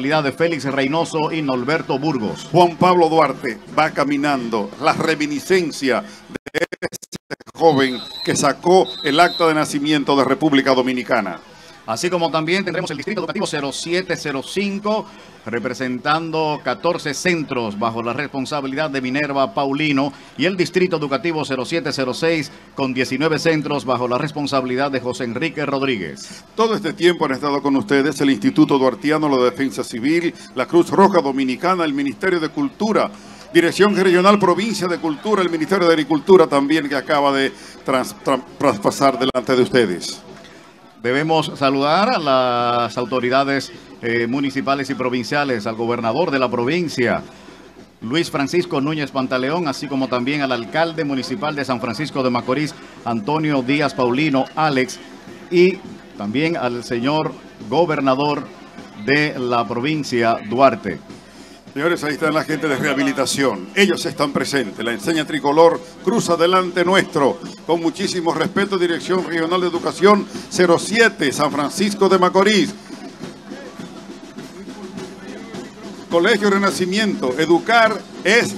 de Félix Reynoso y Norberto Burgos. Juan Pablo Duarte va caminando la reminiscencia de ese joven que sacó el acta de nacimiento de República Dominicana. Así como también tendremos el Distrito Educativo 0705, representando 14 centros bajo la responsabilidad de Minerva Paulino, y el Distrito Educativo 0706, con 19 centros bajo la responsabilidad de José Enrique Rodríguez. Todo este tiempo han estado con ustedes el Instituto Duartiano de la Defensa Civil, la Cruz Roja Dominicana, el Ministerio de Cultura, Dirección Regional Provincia de Cultura, el Ministerio de Agricultura también que acaba de traspasar delante de ustedes. Debemos saludar a las autoridades eh, municipales y provinciales, al gobernador de la provincia, Luis Francisco Núñez Pantaleón, así como también al alcalde municipal de San Francisco de Macorís, Antonio Díaz Paulino, Alex, y también al señor gobernador de la provincia, Duarte. Señores, ahí están la gente de rehabilitación. Ellos están presentes. La enseña tricolor cruza delante nuestro. Con muchísimo respeto, Dirección Regional de Educación 07, San Francisco de Macorís. Colegio Renacimiento. Educar es